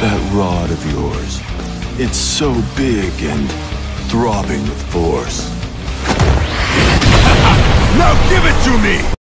that rod of yours. It's so big and throbbing with force. now give it to me!